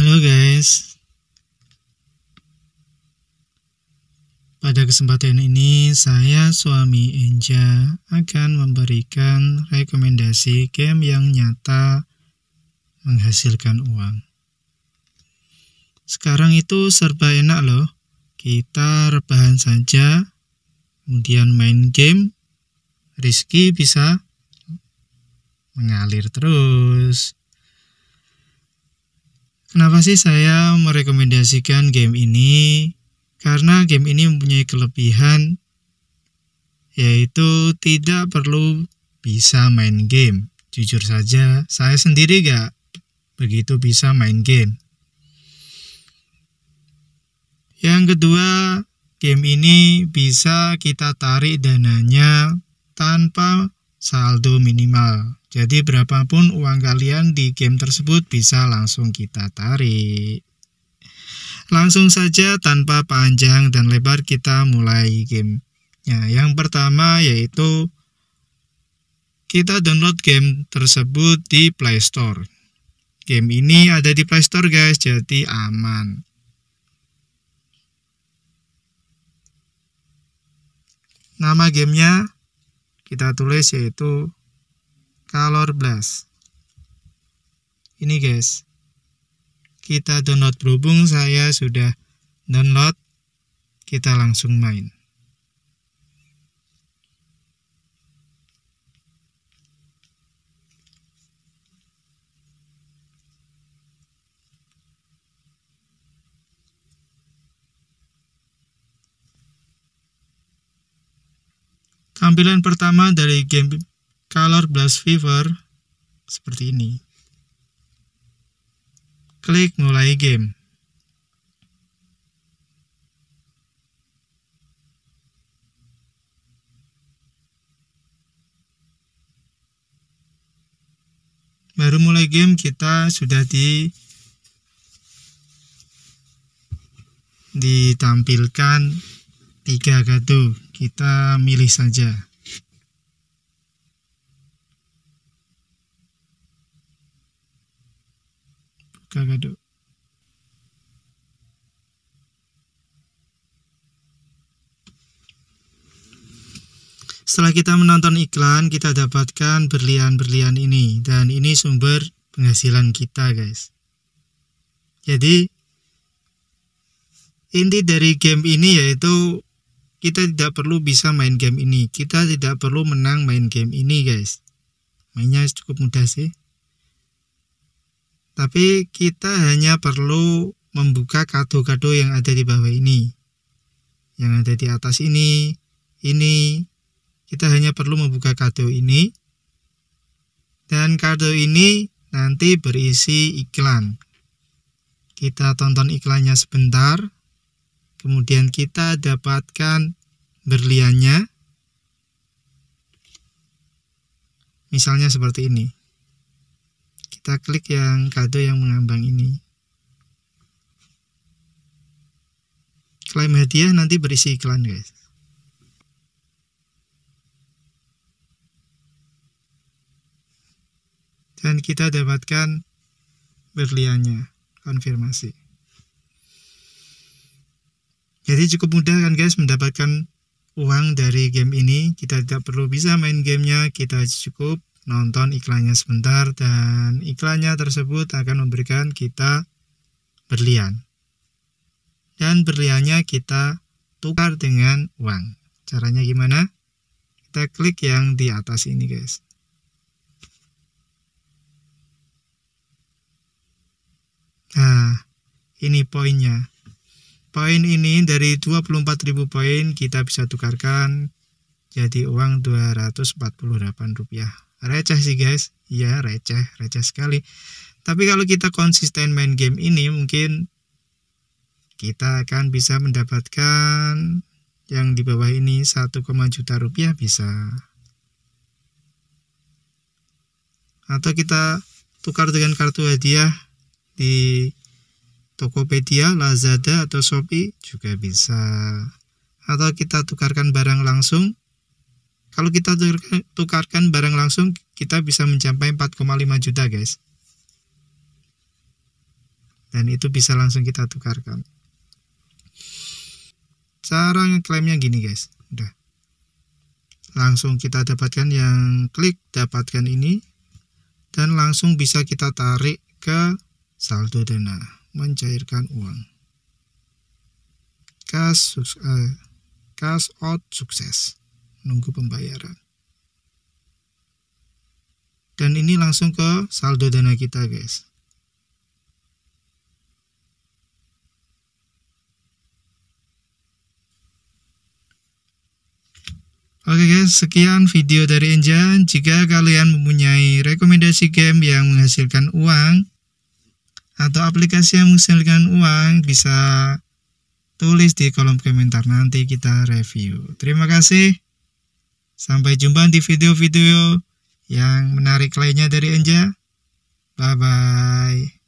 Halo guys. Pada kesempatan ini saya suami Enja akan memberikan rekomendasi game yang nyata menghasilkan uang. Sekarang itu serba enak loh. Kita rebahan saja, kemudian main game, Rizky bisa mengalir terus. Kenapa sih saya merekomendasikan game ini? Karena game ini mempunyai kelebihan yaitu tidak perlu bisa main game. Jujur saja, saya sendiri gak begitu bisa main game. Yang kedua, game ini bisa kita tarik dananya tanpa saldo minimal. Jadi berapapun uang kalian di game tersebut bisa langsung kita tarik. Langsung saja tanpa panjang dan lebar kita mulai gamenya. Yang pertama yaitu kita download game tersebut di Play Store. Game ini ada di Play Store guys, jadi aman. Nama gamenya kita tulis yaitu Color Blast. Ini guys. Kita download berhubung saya sudah download, kita langsung main. Tampilan pertama dari game Color Blast Fever seperti ini. Klik mulai game. Baru mulai game kita sudah di ditampilkan tiga kartu kita milih saja buka kado Setelah kita menonton iklan, kita dapatkan berlian-berlian ini. Dan ini sumber penghasilan kita, guys. Jadi, inti dari game ini yaitu kita tidak perlu bisa main game ini kita tidak perlu menang main game ini guys mainnya cukup mudah sih tapi kita hanya perlu membuka kado-kado yang ada di bawah ini. Yang ada di atas ini ini. Kita hanya perlu membuka kado ini. Dan kado ini nanti berisi iklan. Kita tonton iklannya sebentar kemudian kita dapatkan berliannya. Misalnya seperti ini kita klik yang kado yang mengambang ini. Klaim hadiah nanti berisi iklan guys. Dan kita dapatkan berliannya konfirmasi. Jadi cukup mudah kan guys mendapatkan uang dari game ini. Kita tidak perlu bisa main gamenya, kita cukup nonton iklannya sebentar dan iklannya tersebut akan memberikan kita berlian. Dan berliannya kita tukar dengan uang. Caranya gimana? Kita klik yang di atas ini guys. Nah, ini poinnya. Poin ini dari 24.000 poin kita bisa tukarkan jadi uang 248 rupiah. Receh sih guys, iya receh, receh sekali. Tapi kalau kita konsisten main game ini mungkin kita akan bisa mendapatkan yang di bawah ini 1, juta rupiah bisa. Atau kita tukar dengan kartu hadiah di Tokopedia, Lazada, atau Shopee juga bisa. Atau kita tukarkan barang langsung. Kalau kita tukarkan barang langsung, kita bisa mencapai 4,5 juta guys. dan itu bisa langsung kita tukarkan. Cara ngeklaimnya gini guys. Udah. Langsung kita dapatkan yang klik dapatkan ini dan langsung bisa kita tarik ke saldo dana mencairkan uang. Cash, uh, cash out sukses nunggu pembayaran dan ini langsung ke saldo dana kita guys Oke guys, sekian video dari Enja. Jika kalian mempunyai rekomendasi game yang menghasilkan uang atau aplikasi yang menghasilkan uang, bisa tulis di kolom komentar nanti kita review. Terima kasih. Sampai jumpa di video-video yang menarik lainnya dari Enja. Bye-bye.